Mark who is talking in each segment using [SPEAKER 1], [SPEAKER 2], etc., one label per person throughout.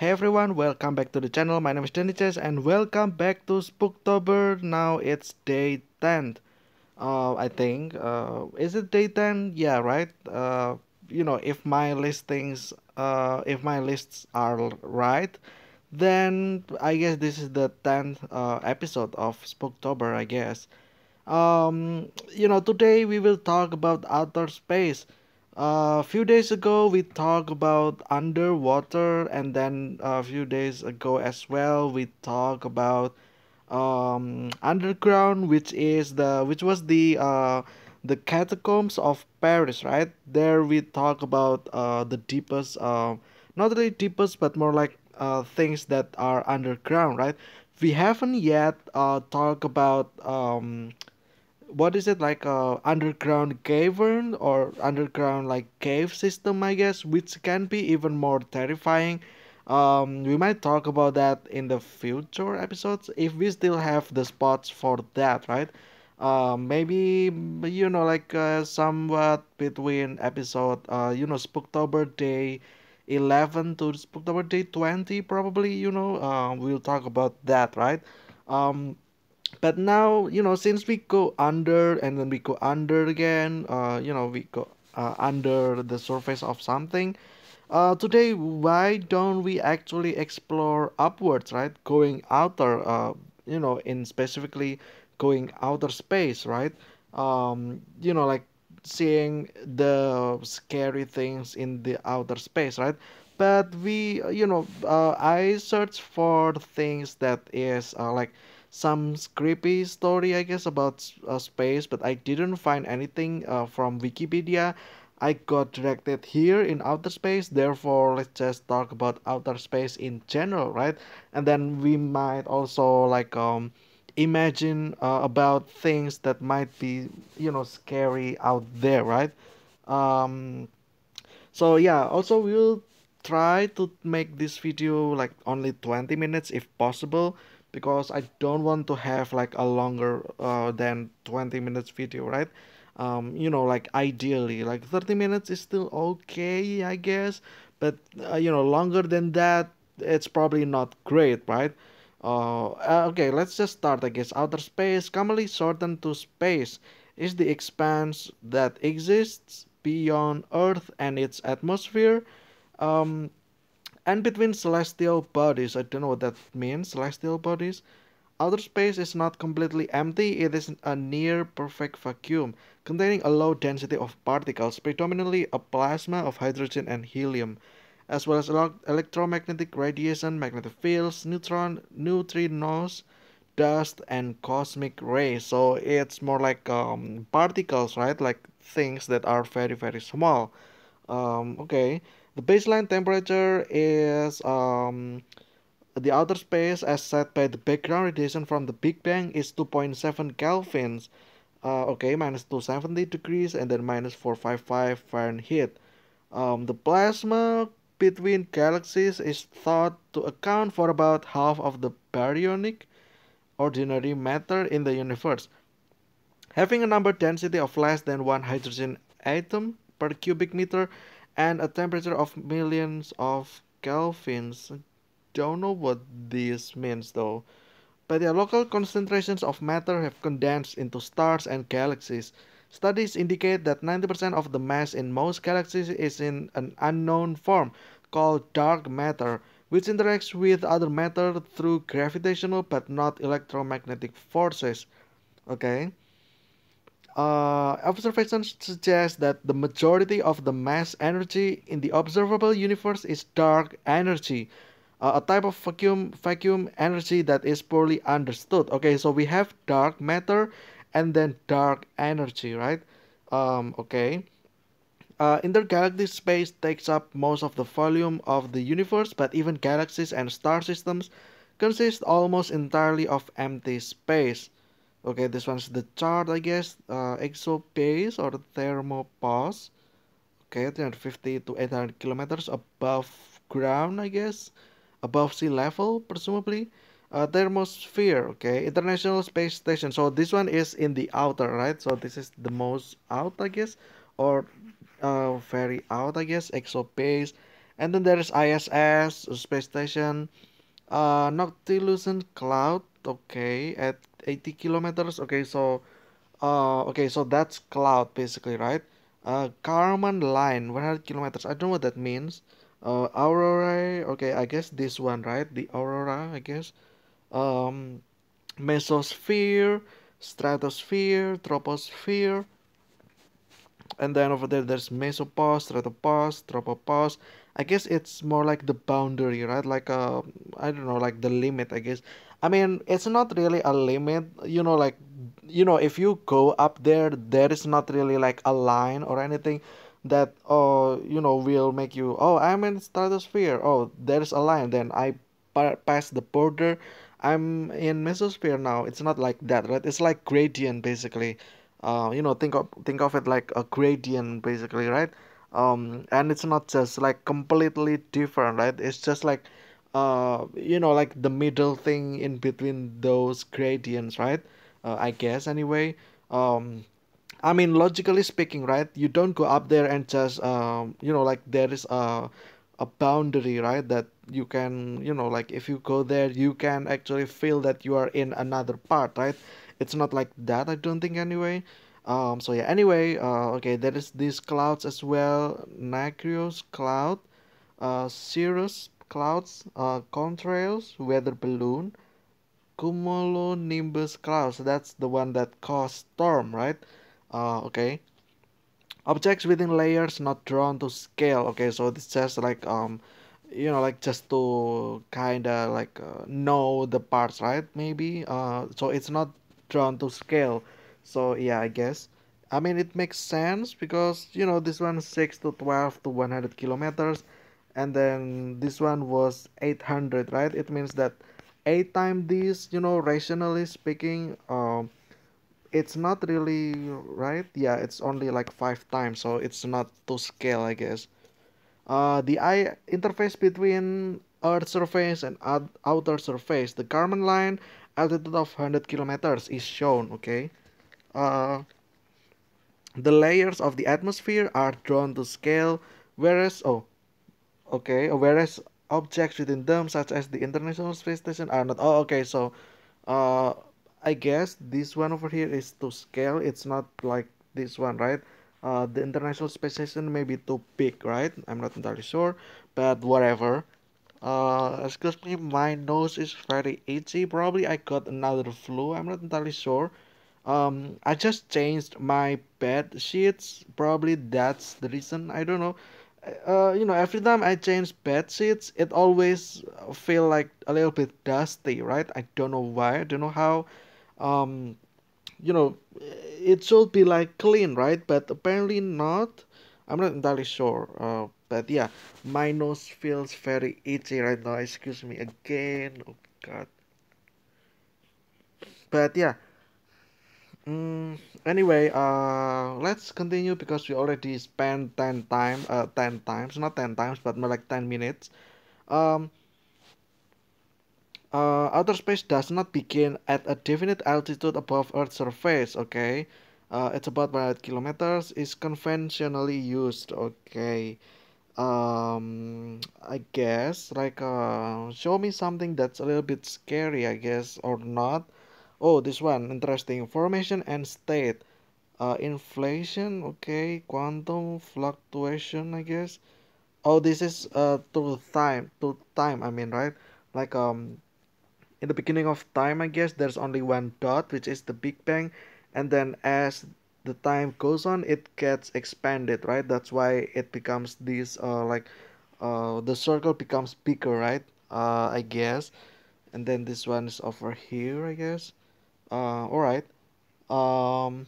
[SPEAKER 1] Hey everyone, welcome back to the channel. My name is Denichez and welcome back to Spooktober. Now it's day 10. Uh, I think. Uh, is it day 10? Yeah, right? Uh, you know, if my listings, uh, if my lists are right, then I guess this is the 10th uh, episode of Spooktober, I guess. Um, you know, today we will talk about outer space. A few days ago, we talked about underwater, and then a few days ago as well, we talked about um, underground, which is the which was the uh, the catacombs of Paris, right? There we talk about uh, the deepest, uh, not really deepest, but more like uh, things that are underground, right? We haven't yet uh, talked about um, what is it like a underground cavern or underground like cave system i guess which can be even more terrifying? Um we might talk about that in the future episodes if we still have the spots for that right? Um maybe you know like uh, somewhat between episode uh you know spooktober day 11 to spooktober day 20 probably you know uh, we'll talk about that right? Um but now you know since we go under and then we go under again uh you know we go uh, under the surface of something uh today why don't we actually explore upwards right? Going outer uh you know in specifically going outer space right? Um you know like seeing the scary things in the outer space right? But we you know uh, i search for things that is uh, like some creepy story i guess about uh, space but i didn't find anything uh, from wikipedia. I got directed here in outer space therefore let's just talk about outer space in general right? And then we might also like um imagine uh, about things that might be you know scary out there right? Um so yeah also we'll try to make this video like only 20 minutes if possible because i don't want to have like a longer uh, than 20 minutes video right? Um you know like ideally like 30 minutes is still okay i guess but uh, you know longer than that it's probably not great right? Uh, uh, okay let's just start i guess. Outer space commonly shortened to space is the expanse that exists beyond earth and its atmosphere. Um and between celestial bodies i don't know what that means celestial bodies. Outer space is not completely empty it is a near perfect vacuum containing a low density of particles predominantly a plasma of hydrogen and helium as well as electromagnetic radiation magnetic fields neutron neutrinos dust and cosmic rays. So it's more like um, particles right? Like things that are very very small. Um, okay the baseline temperature is um, the outer space as set by the background radiation from the big bang is 2.7 kelvins. Uh, okay minus 270 degrees and then minus 455 fahrenheit. Um, the plasma between galaxies is thought to account for about half of the baryonic ordinary matter in the universe, having a number density of less than one hydrogen atom per cubic meter and a temperature of millions of kelvins. Don't know what this means though. But yeah, local concentrations of matter have condensed into stars and galaxies. Studies indicate that 90% of the mass in most galaxies is in an unknown form called dark matter, which interacts with other matter through gravitational but not electromagnetic forces. Okay. Uh, observations suggest that the majority of the mass energy in the observable universe is dark energy, uh, a type of vacuum vacuum energy that is poorly understood. Okay, so we have dark matter and then dark energy, right? Um, okay. Uh, intergalactic space takes up most of the volume of the universe, but even galaxies and star systems consist almost entirely of empty space. Okay, this one's the chart, I guess. Uh, exopase or thermopause. Okay, 350 to 800 kilometers above ground, I guess. Above sea level, presumably. Uh, thermosphere, okay. International Space Station. So this one is in the outer, right? So this is the most out, I guess. Or uh, very out, I guess. Exo Exopase. and then there is ISS space station uh Noctilucent cloud okay at 80 kilometers. Okay so uh okay so that's cloud basically right? Uh Kármán line 100 kilometers. I don't know what that means. Uh Aurora okay I guess this one right? The Aurora I guess. Um Mesosphere Stratosphere Troposphere. And then over there there's mesopause stratopause tropopause i guess it's more like the boundary right? Like uh i don't know like the limit i guess i mean it's not really a limit you know like you know if you go up there there is not really like a line or anything that oh you know will make you oh i'm in stratosphere. Oh there's a line. Then i pass the border. I'm in mesosphere now. It's not like that right? It's like gradient basically. Uh, you know think of think of it like a gradient basically right? Um and it's not just like completely different right? It's just like uh you know like the middle thing in between those gradients right uh, i guess anyway um I mean, logically speaking, right? You don't go up there and just, um, you know, like there is a a boundary, right? That you can, you know, like if you go there, you can actually feel that you are in another part, right? It's not like that, I don't think, anyway. Um, so yeah, anyway, uh, okay, there is these clouds as well. Nacreous cloud, uh, cirrus clouds, contrails, weather balloon, cumulonimbus clouds. That's the one that cause storm, right? Uh, okay. Objects within layers not drawn to scale. Okay so it's just like um you know like just to kind of like uh, know the parts right? Maybe. Uh so it's not drawn to scale. So yeah i guess. I mean it makes sense because you know this one 6 to 12 to 100 kilometers and then this one was 800 right? It means that eight times this you know rationally speaking um it's not really right? Yeah it's only like five times so it's not to scale i guess. Uh the eye interface between earth surface and out- outer surface. The Kármán line altitude of 100 kilometers is shown okay? Uh the layers of the atmosphere are drawn to scale whereas oh okay whereas objects within them such as the international space station are not. Oh okay so uh I guess this one over here is to scale. It's not like this one right? Uh the international space station may be too big right? I'm not entirely sure but whatever. Uh excuse me my nose is very itchy. Probably I got another flu. I'm not entirely sure. Um I just changed my bed sheets. Probably that's the reason. I don't know uh you know every time I change bed sheets it always feel like a little bit dusty right? I don't know why I don't know how. Um you know it should be like clean right? But apparently not. I'm not entirely sure uh but yeah my nose feels very itchy right now. Excuse me again. Oh god. But yeah mm, anyway uh let's continue because we already spent 10 time uh 10 times not 10 times but more like 10 minutes um Uh, outer space does not begin at a definite altitude above Earth's surface, okay? Uh, it's about 100 kilometers, is conventionally used, okay? Um, I guess, like, uh, show me something that's a little bit scary, I guess, or not. Oh, this one, interesting. Formation and state. Uh, inflation, okay. Quantum fluctuation, I guess. Oh, this is, uh, to time, to time, I mean, right? Like, um, in the beginning of time, I guess there's only one dot, which is the Big Bang, and then as the time goes on, it gets expanded, right? That's why it becomes this uh like uh the circle becomes bigger, right? Uh, I guess, and then this one is over here, I guess. Uh, all right. Um,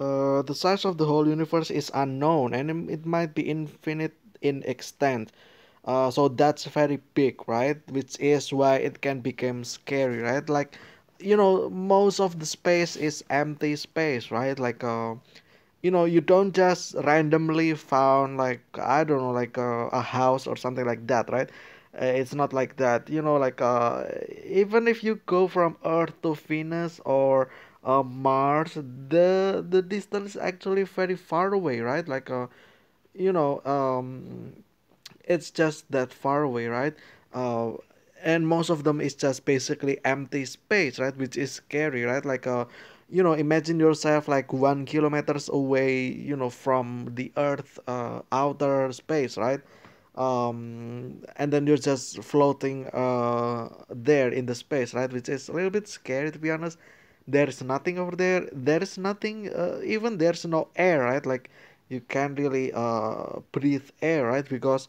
[SPEAKER 1] uh, the size of the whole universe is unknown, and it might be infinite in extent. Uh, so that's very big, right? Which is why it can become scary, right? Like, you know, most of the space is empty space, right? Like, uh, you know, you don't just randomly found like I don't know, like a, a house or something like that, right? Uh, it's not like that, you know, like uh, even if you go from Earth to Venus or uh, Mars, the the distance is actually very far away, right? Like uh, you know um it's just that far away right? Uh and most of them is just basically empty space right? Which is scary right? Like uh you know imagine yourself like one kilometers away you know from the earth uh outer space right um and then you're just floating uh there in the space right? Which is a little bit scary to be honest. There's nothing over there. There is nothing uh, even there's no air right? Like you can't really uh breathe air right? Because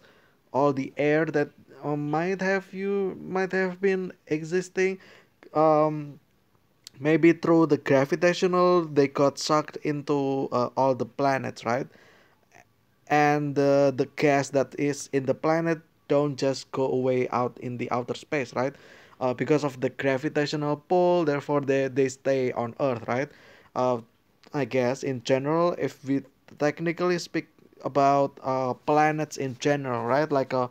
[SPEAKER 1] all the air that uh, might have you might have been existing um maybe through the gravitational they got sucked into uh, all the planets right and uh, the gas that is in the planet don't just go away out in the outer space right? Uh, because of the gravitational pull therefore they, they stay on earth right? Uh, i guess in general if we technically speak about uh, planets in general right? Like uh,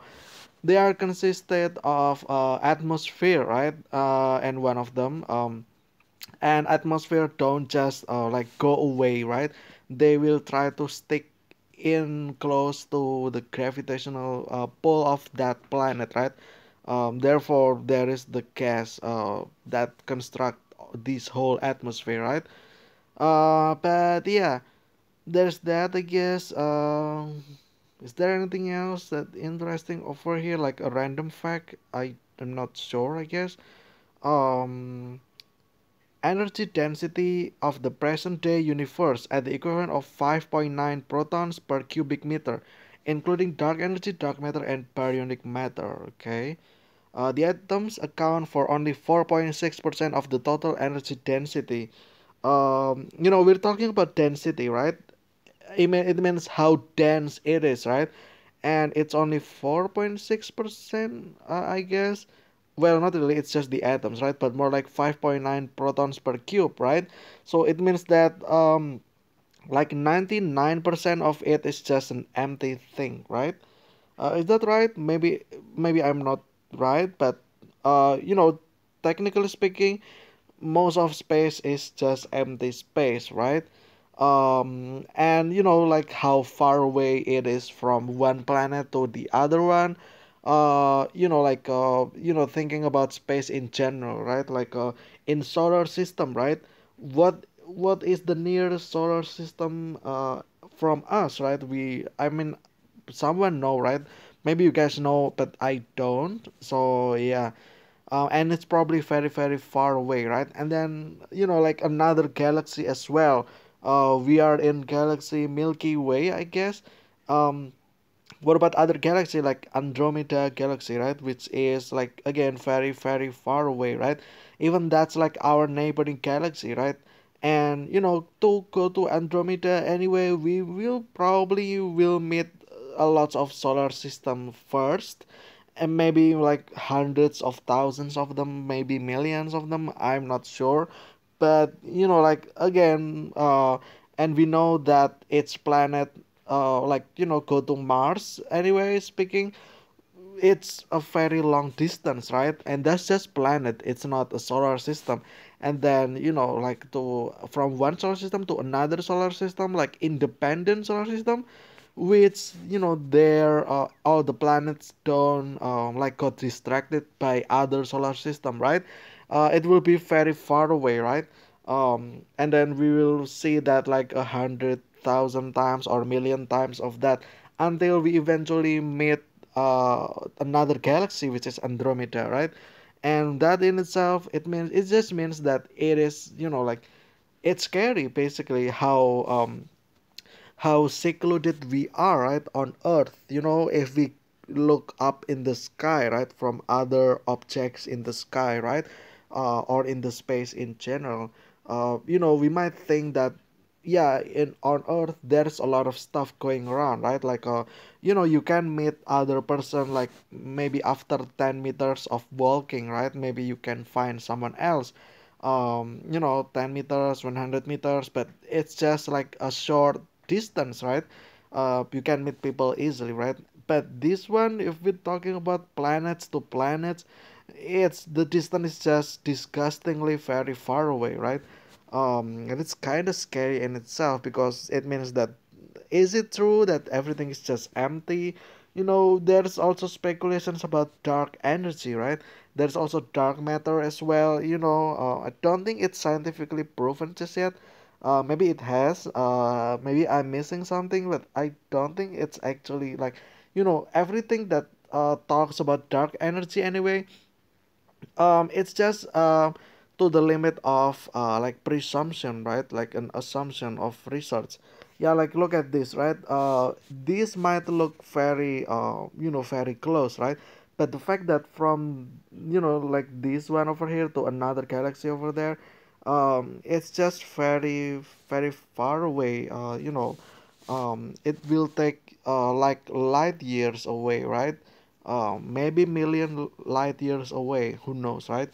[SPEAKER 1] they are consisted of uh, atmosphere right? Uh, and one of them um, and atmosphere don't just uh, like go away right? They will try to stick in close to the gravitational uh, pull of that planet right? Um, therefore there is the gas uh, that construct this whole atmosphere right? Uh, but yeah there's that i guess. Um is there anything else that interesting over here? Like a random fact? I am not sure i guess. Um energy density of the present day universe at the equivalent of 5.9 protons per cubic meter including dark energy dark matter and baryonic matter okay? Uh, the atoms account for only 4.6% of the total energy density. Um, you know we're talking about density right? It, mean, it means how dense it is right? And it's only 4.6% uh, i guess well not really it's just the atoms right? But more like 5.9 protons per cube right? So it means that um like 99% of it is just an empty thing right? Uh, is that right? Maybe maybe i'm not right but uh you know technically speaking most of space is just empty space right? Um and you know like how far away it is from one planet to the other one uh you know like uh you know thinking about space in general right? Like uh in solar system right? What what is the nearest solar system uh from us right? We i mean someone know right? Maybe you guys know but i don't. So yeah. Uh, and it's probably very very far away right? And then you know like another galaxy as well. Uh we are in galaxy milky way i guess. Um what about other galaxy like andromeda galaxy right? Which is like again very very far away right? Even that's like our neighboring galaxy right? And you know to go to andromeda anyway we will probably will meet a lot of solar system first. And maybe like hundreds of thousands of them maybe millions of them i'm not sure. But you know like again uh and we know that its planet uh like you know go to mars anyway speaking it's a very long distance right? And that's just planet it's not a solar system. And then you know like to from one solar system to another solar system like independent solar system which you know there uh, all the planets don't um, like got distracted by other solar system right? Uh, it will be very far away right? Um, and then we will see that like a hundred thousand times or million times of that until we eventually meet uh, another galaxy which is andromeda right? And that in itself it means it just means that it is you know like it's scary basically how um how secluded we are right on earth. You know if we look up in the sky right from other objects in the sky right uh, or in the space in general uh, you know we might think that yeah in on earth there's a lot of stuff going around right? Like uh you know you can meet other person like maybe after 10 meters of walking right? Maybe you can find someone else. Um you know 10 meters 100 meters but it's just like a short distance right? Uh you can meet people easily right? But this one if we're talking about planets to planets it's the distance is just disgustingly very far away right um and it's kind of scary in itself because it means that is it true that everything is just empty? You know there's also speculations about dark energy right? There's also dark matter as well you know uh, i don't think it's scientifically proven just yet. Uh, maybe it has uh, maybe i'm missing something but i don't think it's actually like you know everything that uh, talks about dark energy anyway um it's just uh, to the limit of uh, like presumption right? Like an assumption of research. Yeah like look at this right? Uh this might look very uh you know very close right? But the fact that from you know like this one over here to another galaxy over there um it's just very very far away uh you know um it will take uh like light years away right? Um maybe million light years away who knows right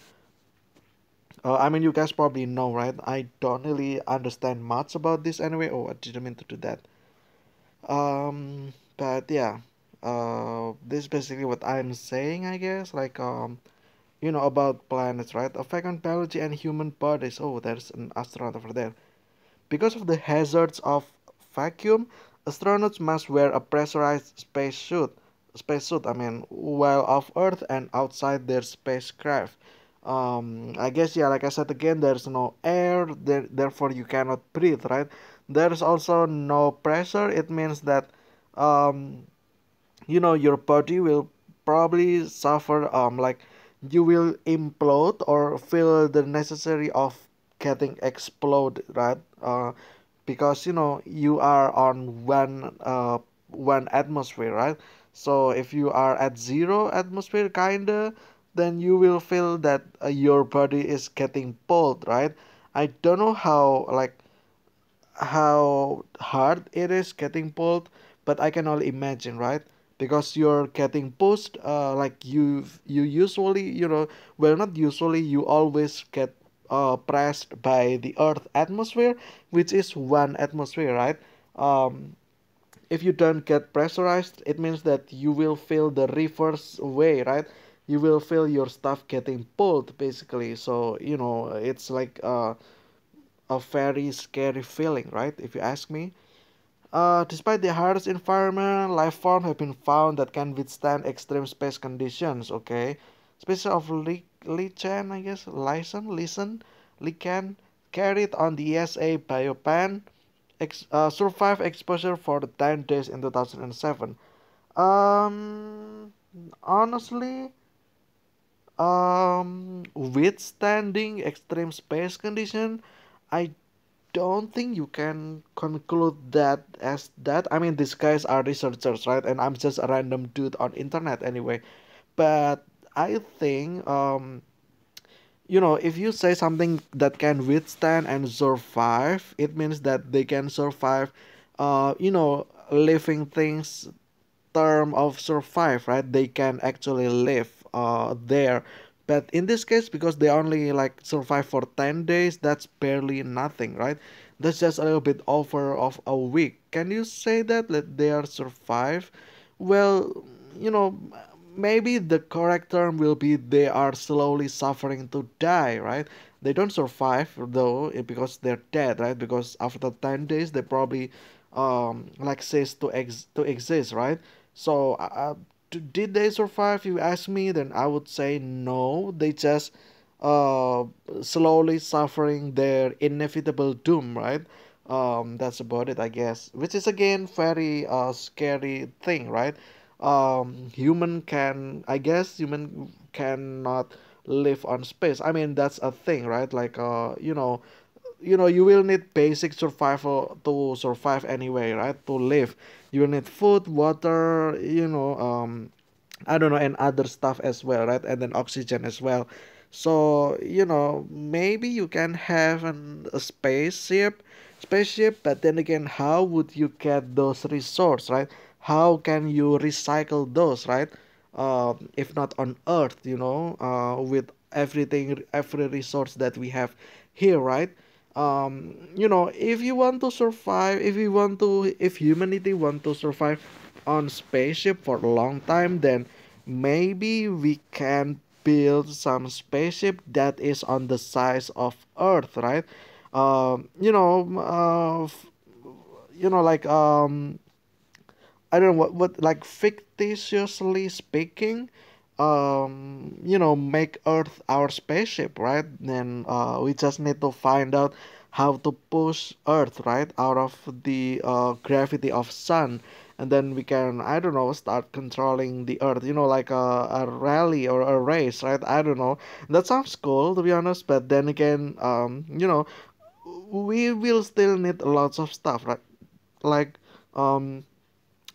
[SPEAKER 1] uh, I mean, you guys probably know, right? I don't really understand much about this anyway. Oh, I didn't mean to do that. Um, but yeah, uh, this is basically what I'm saying, I guess. Like, um, you know, about planets, right? Effect on biology and human bodies. Oh, there's an astronaut over there. Because of the hazards of vacuum, astronauts must wear a pressurized spacesuit. Spacesuit, I mean, while off Earth and outside their spacecraft um i guess yeah like i said again there's no air there therefore you cannot breathe right? There's also no pressure. It means that um you know your body will probably suffer um like you will implode or feel the necessary of getting explode right? Uh because you know you are on one uh one atmosphere right? So if you are at zero atmosphere kinda then you will feel that uh, your body is getting pulled right? I don't know how like how hard it is getting pulled but i can only imagine right? Because you're getting pushed uh like you you usually you know well not usually you always get uh pressed by the earth atmosphere which is one atmosphere right? Um if you don't get pressurized it means that you will feel the reverse way right you will feel your stuff getting pulled basically. So you know it's like uh, a very scary feeling right? If you ask me. Uh, despite the hardest environment life forms have been found that can withstand extreme space conditions okay? Species of Li- lichen i guess? Lichen lichen lichen? Carried on the esa biopan ex- uh, survived exposure for 10 days in 2007 um honestly um withstanding extreme space condition i don't think you can conclude that as that. I mean these guys are researchers right? And i'm just a random dude on internet anyway. But i think um you know if you say something that can withstand and survive it means that they can survive uh you know living things term of survive right? They can actually live uh there. But in this case because they only like survive for 10 days that's barely nothing right? That's just a little bit over of a week. Can you say that that they are survive? Well you know maybe the correct term will be they are slowly suffering to die right? They don't survive though eh, because they're dead right? Because after 10 days they probably um like cease to ex to exist right? So uh, d- did they survive you ask me then i would say no. They just uh slowly suffering their inevitable doom right? Um that's about it i guess. Which is again very uh scary thing right? Um human can i guess human cannot live on space. I mean that's a thing right? Like uh you know you know you will need basic survival to survive anyway right? To live. You will need food water you know um i don't know and other stuff as well right? And then oxygen as well. So you know maybe you can have an, a spaceship spaceship but then again how would you get those resources right? How can you recycle those right? Um, if not on earth you know uh, with everything every resource that we have here right um you know if you want to survive if you want to if humanity want to survive on spaceship for a long time then maybe we can build some spaceship that is on the size of earth right? Um you know uh, you know like um I don't know what what like fictitiously speaking, um, you know, make Earth our spaceship, right? Then uh, we just need to find out how to push Earth right out of the uh, gravity of Sun, and then we can I don't know start controlling the Earth. You know, like a, a rally or a race, right? I don't know. That sounds cool to be honest, but then again, um, you know, we will still need lots of stuff, right? Like um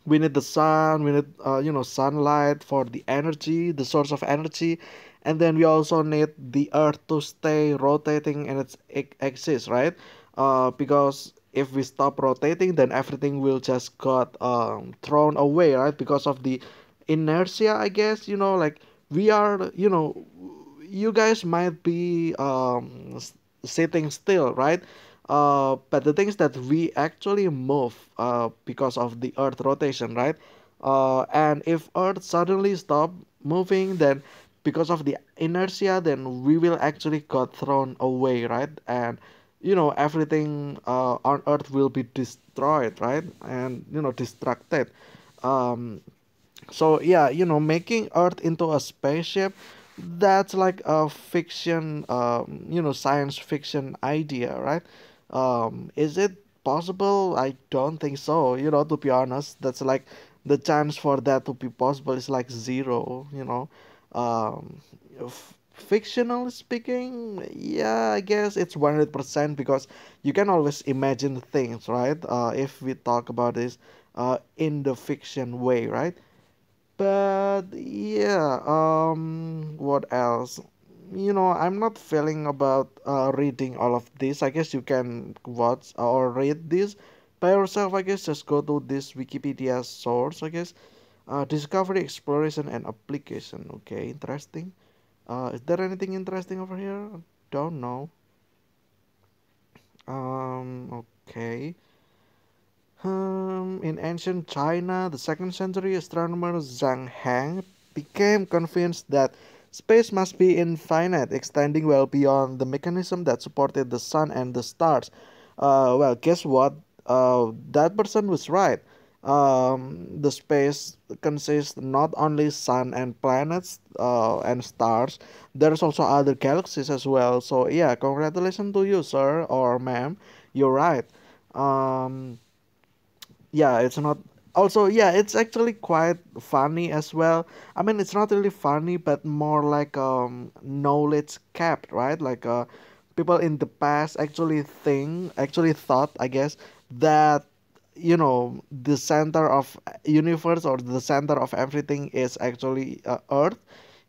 [SPEAKER 1] we need the sun we need uh, you know sunlight for the energy the source of energy and then we also need the earth to stay rotating and its axis right? Uh, because if we stop rotating then everything will just got um, thrown away right? Because of the inertia i guess you know like we are you know you guys might be um, sitting still right uh, but the thing is that we actually move uh, because of the Earth rotation, right? Uh, and if Earth suddenly stop moving, then because of the inertia, then we will actually got thrown away, right? And you know everything uh, on Earth will be destroyed, right? And you know distracted. Um, so yeah, you know, making Earth into a spaceship, that's like a fiction, um, you know, science fiction idea, right? Um, is it possible? I don't think so. You know, to be honest, that's like the chance for that to be possible is like zero. You know, um, f- fictional speaking, yeah, I guess it's one hundred percent because you can always imagine things, right? Uh, if we talk about this, uh, in the fiction way, right? But yeah, um, what else? You know, I'm not feeling about uh, reading all of this. I guess you can watch or read this by yourself. I guess just go to this Wikipedia source. I guess uh, discovery, exploration, and application. Okay, interesting. Uh, is there anything interesting over here? Don't know. Um, okay. Um, in ancient China, the second century astronomer Zhang Heng became convinced that space must be infinite, extending well beyond the mechanism that supported the sun and the stars. Uh, well, guess what? Uh, that person was right. Um, the space consists not only sun and planets uh, and stars. There's also other galaxies as well. So yeah, congratulations to you, sir or ma'am. You're right. Um, yeah it's not also yeah it's actually quite funny as well. I mean it's not really funny but more like um knowledge kept right? Like uh people in the past actually think actually thought i guess that you know the center of universe or the center of everything is actually uh, earth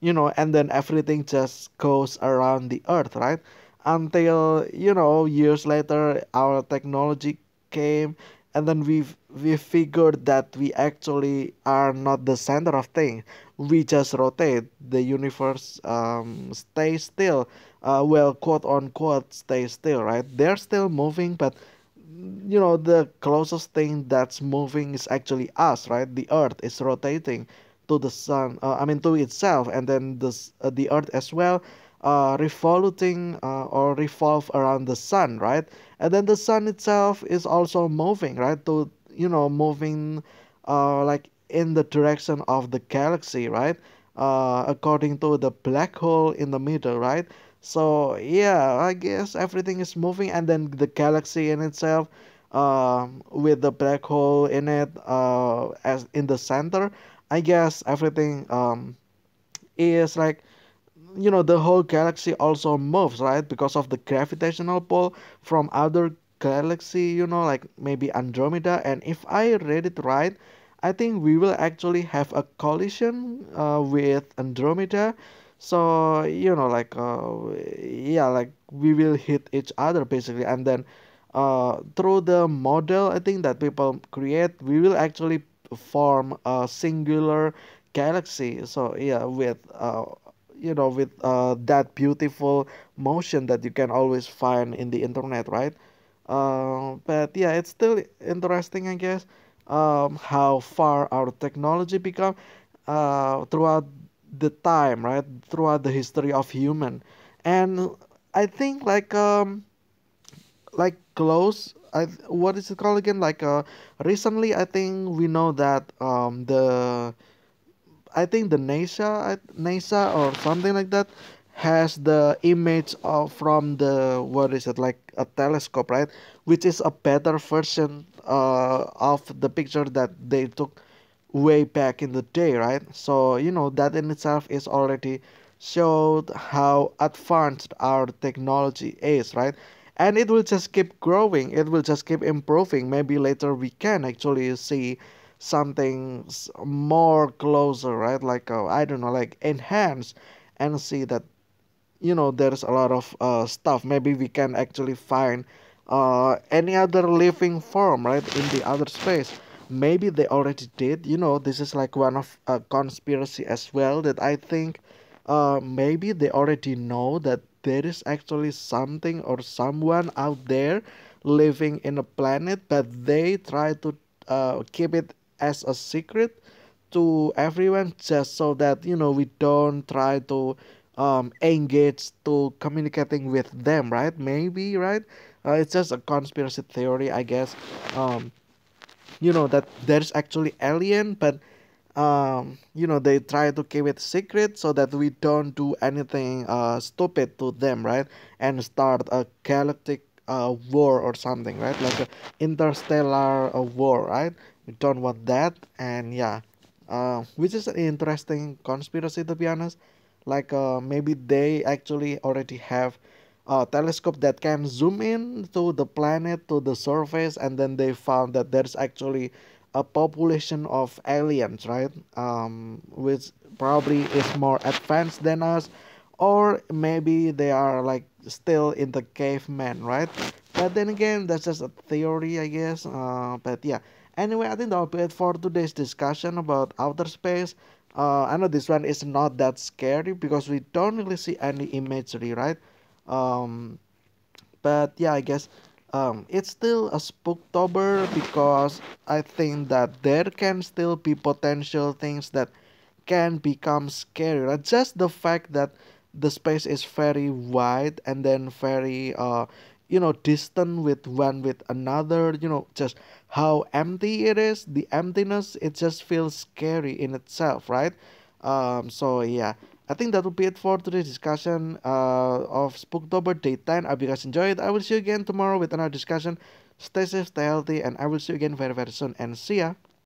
[SPEAKER 1] you know and then everything just goes around the earth right? Until you know years later our technology came and then we we figured that we actually are not the center of things we just rotate. The universe um stays still. Uh well quote unquote stay still right? They're still moving but you know the closest thing that's moving is actually us right? The earth is rotating to the sun uh, i mean to itself and then this uh, the earth as well uh, revoluting uh, or revolve around the sun right? And then the sun itself is also moving right? To you know moving uh, like in the direction of the galaxy right? Uh, according to the black hole in the middle right? So yeah i guess everything is moving and then the galaxy in itself um, with the black hole in it uh, as in the center i guess everything um, is like you know the whole galaxy also moves right? Because of the gravitational pull from other galaxy you know like maybe andromeda. And if i read it right i think we will actually have a collision uh, with andromeda. So you know like uh, yeah like we will hit each other basically. And then uh, through the model i think that people create we will actually form a singular galaxy. So yeah with uh, you know with uh, that beautiful motion that you can always find in the internet right? Uh, but yeah it's still interesting i guess um, how far our technology become uh, throughout the time right? Throughout the history of human. And i think like um like close I what is it called again? Like uh, recently I think we know that um the I think the NASA NASA or something like that has the image of from the what is it like a telescope, right? Which is a better version uh of the picture that they took way back in the day, right? So you know that in itself is already showed how advanced our technology is, right? And it will just keep growing. It will just keep improving. Maybe later we can actually see something more closer, right? Like uh, I don't know, like enhance and see that you know there's a lot of uh, stuff maybe we can actually find uh, any other living form right in the other space maybe they already did you know this is like one of a conspiracy as well that i think uh, maybe they already know that there is actually something or someone out there living in a planet but they try to uh, keep it as a secret to everyone just so that you know we don't try to um engage to communicating with them right? Maybe right? Uh, it's just a conspiracy theory i guess. Um you know that there's actually alien but um you know they try to keep it secret so that we don't do anything uh stupid to them right? And start a galactic uh war or something right? Like a interstellar uh, war right we don't want that and yeah uh which is an interesting conspiracy to be honest. Like uh maybe they actually already have a telescope that can zoom in to the planet to the surface and then they found that there's actually a population of aliens right? Um which probably is more advanced than us or maybe they are like still in the caveman right? But then again that's just a theory i guess uh but yeah anyway i think that'll be it for today's discussion about outer space. Uh i know this one is not that scary because we don't really see any imagery right? Um but yeah i guess um it's still a spooktober because i think that there can still be potential things that can become scary right? Just the fact that the space is very wide and then very uh you know distant with one with another you know just how empty it is the emptiness it just feels scary in itself right um so yeah I think that will be it for today's discussion uh, of Spooktober Day 10. I hope you guys enjoyed. I will see you again tomorrow with another discussion. Stay safe, stay healthy, and I will see you again very, very soon. And see ya.